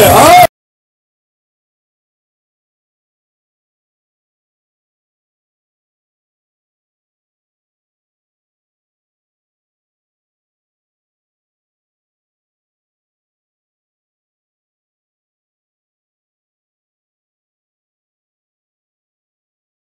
Yeah.